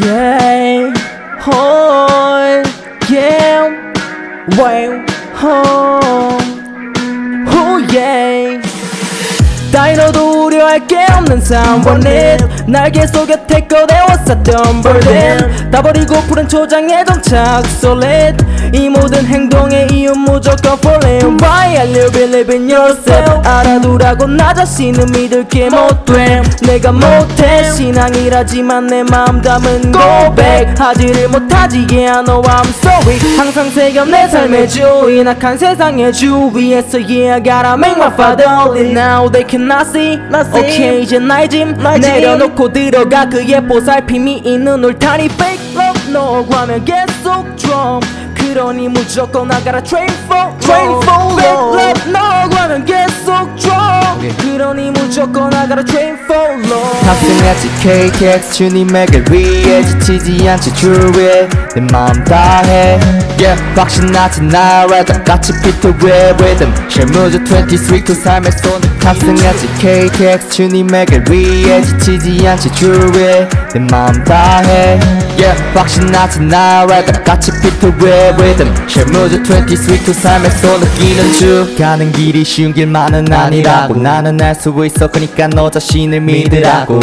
Yeah, hold, yeah, wow, hold, oh yeah. 다이너도 우려할 게 없는 someone 날개 속에 태꺼 내웠었던 burden 다 버리고 푸른 초장에 정착 solid 이 모든 행동의 이유 무조건 falling Why I live believe in yourself 알아두라고 나 자신을 믿을게 못돼 내가 못해 신앙이라지만 내 마음 담은 고백 하지를 못하지 yeah I know I'm sorry 항상 새겨 내 삶의 주인 악한 세상의 주위에서 yeah I gotta make my father live now they cannot see okay 이제 나의 짐 내려놓고 들어가 그의 보살핌이 있는 울타리 fake love 너고 하면 계속 drunk 그러니 무조건 gotta train for train for love love 너고 하면 무조건 I gotta train for love 탑승하지 KTX 주님에게 위해 지치지 않지 주위에 내 마음 다해. Yeah, 확신하지 나라도 같이 피트 웨 rhythm 실무조 23그 삶의 손 탑승하지. KTX 주님에게 위해 지치지 않지. 주위에 내 마음 다해. Yeah, 확신하지 나라도 같이 피트웨 rhythm 실무조 23그 삶의 손 느끼는 주. 가는 길이 쉬운 길만은 아니라고. 나는 알 수 있어. 그니까 너 자신을 믿으라고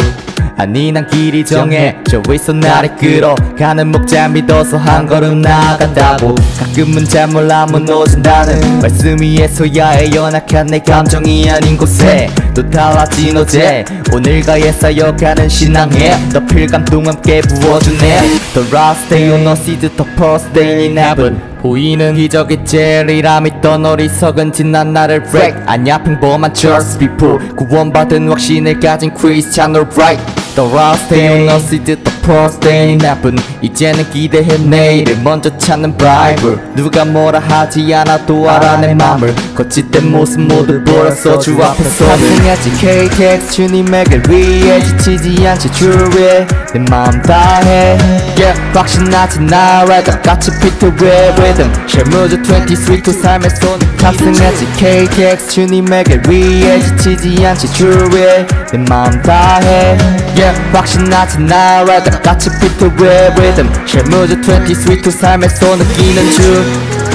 아니 난 길이 정해. 저 위서 나를 끌어 가는 목자 믿어서 한 걸음 나아간다고. 가끔은 잘 몰라 무너진다는 말씀 위에서야 해 연약한 내 감정이 아닌 곳에 또 달라진 어제. 오늘과의 쌓여가는 신앙에 더 필감동 함께 부어주네. The last day on the seed the first day in heaven. 보이는 기적의 젤리라 믿던 어리석은 지난 나를 break. 아냐 평범한 just people 구원받은 확신을 가진 Christian alright The seed the first day. in heaven 이제는 기대해 내일을 먼저 찾는 바이블 누가 뭐라 하지 않아도 알아 내 맘을 거짓된 모습 모두 버렸어 주 앞에서 탑승하지 KTX 주님에게 위해 지치지 않지 주위에 내 마음 다해. Yeah, 확신하지 나라도 같이 피트웨 rhythm 실무조 23두 삶의 손 탑승하지 KTX 주님에게 위해 지치지 않지 주위에 내 마음 다해 yeah, 확신하지 나라도 같이 피트웨 rhythm. 실무조 23두 삶의 손 느끼는 주